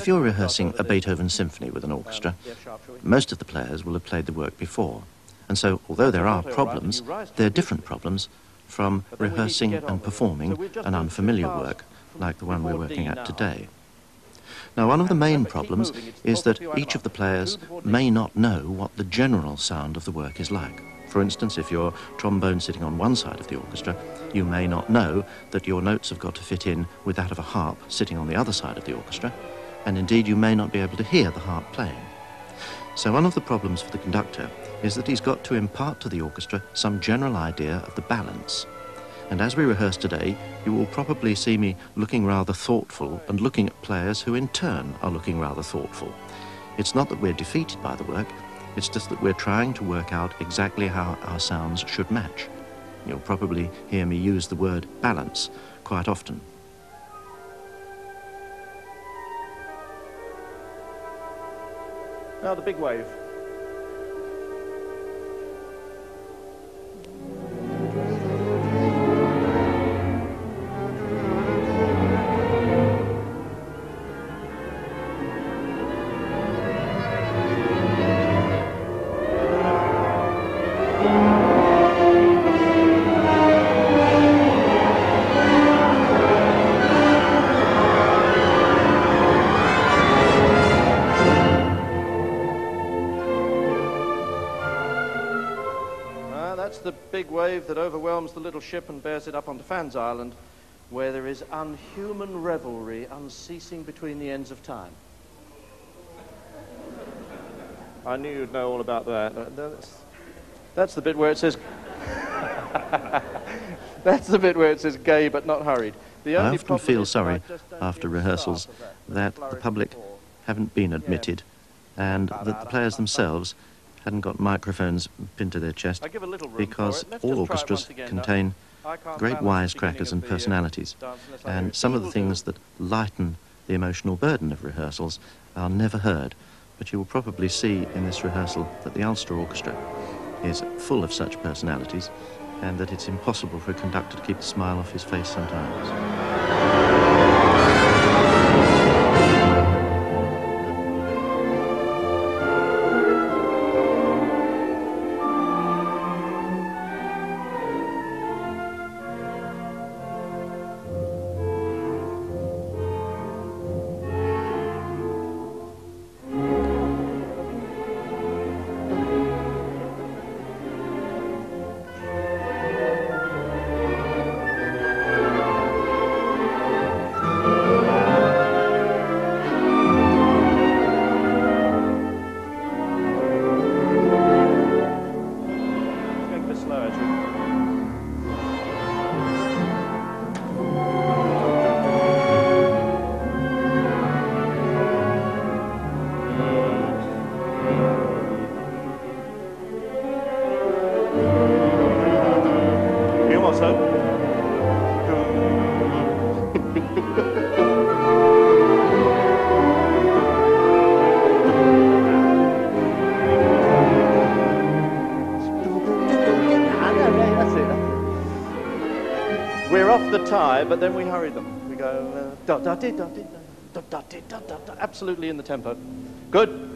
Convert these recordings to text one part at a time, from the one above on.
If you're rehearsing a Beethoven symphony with an orchestra, most of the players will have played the work before. And so, although there are problems, they're different problems from rehearsing and performing an unfamiliar work like the one we're working at today. Now, one of the main problems is that each of the players may not know what the general sound of the work is like. For instance, if you're trombone sitting on one side of the orchestra, you may not know that your notes have got to fit in with that of a harp sitting on the other side of the orchestra, and indeed you may not be able to hear the harp playing. So one of the problems for the conductor is that he's got to impart to the orchestra some general idea of the balance. And as we rehearse today, you will probably see me looking rather thoughtful and looking at players who in turn are looking rather thoughtful. It's not that we're defeated by the work, it's just that we're trying to work out exactly how our sounds should match. You'll probably hear me use the word balance quite often. Now the big wave. Wave that overwhelms the little ship and bears it up onto Fand's Island, where there is unhuman revelry unceasing between the ends of time. I knew you'd know all about that. Uh, that's, that's the bit where it says. that's the bit where it says gay but not hurried. I often feel sorry after rehearsals that the public haven't been admitted and that the players themselves hadn't got microphones pinned to their chest because all orchestras contain great wisecrackers and personalities. And some of the things that lighten the emotional burden of rehearsals are never heard. But you will probably see in this rehearsal that the Ulster Orchestra is full of such personalities and that it's impossible for a conductor to keep the smile off his face sometimes. But then we hurry them. We go da da da da da da da da da absolutely in the tempo. Good.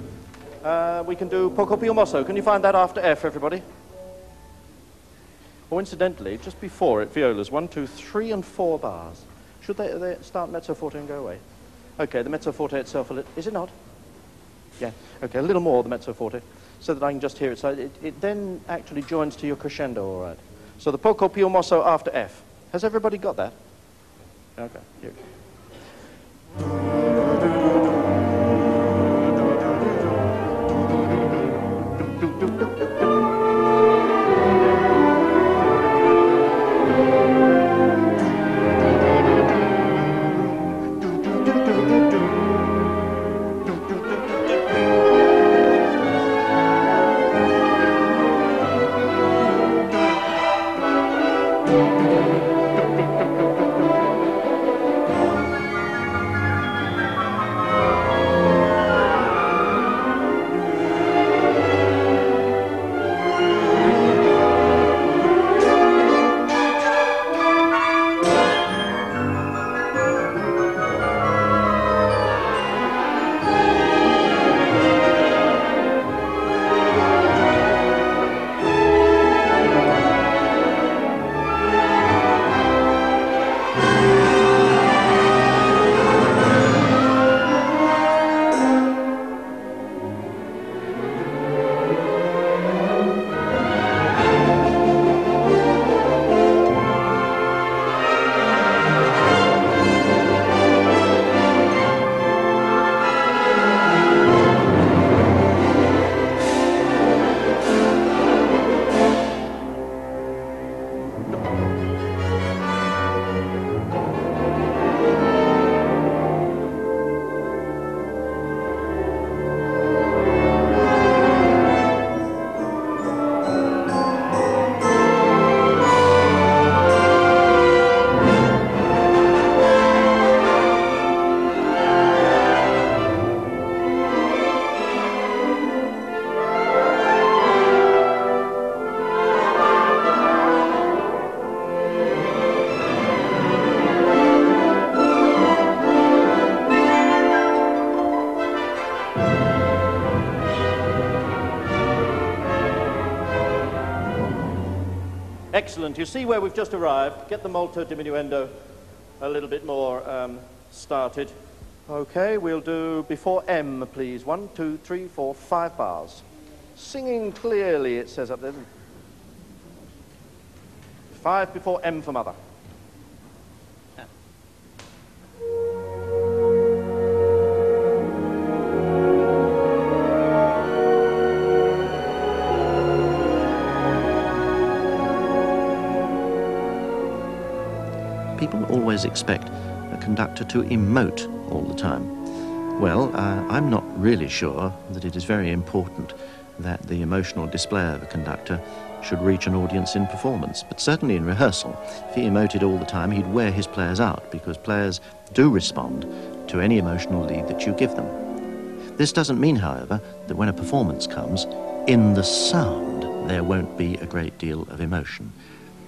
Uh, we can do poco più mosso. Can you find that after F, everybody? Or incidentally, just before it, violas, one, two, three, and four bars. Should they, they start mezzo forte and go away? Okay, the mezzo forte itself, is it not? Yeah, okay, a little more the mezzo forte, so that I can just hear it. So it, it then actually joins to your crescendo, all right. So the poco più mosso after F. Has everybody got that? Okay, here. Música Excellent. You see where we've just arrived. Get the molto diminuendo a little bit more um, started. Okay, we'll do before M, please. One, two, three, four, five bars. Singing clearly, it says up there. Five before M for mother. People always expect a conductor to emote all the time. Well, uh, I'm not really sure that it is very important that the emotional display of a conductor should reach an audience in performance. But certainly in rehearsal, if he emoted all the time, he'd wear his players out because players do respond to any emotional lead that you give them. This doesn't mean, however, that when a performance comes, in the sound there won't be a great deal of emotion.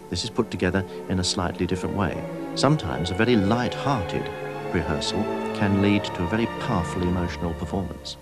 This is put together in a slightly different way. Sometimes a very light-hearted rehearsal can lead to a very powerfully emotional performance.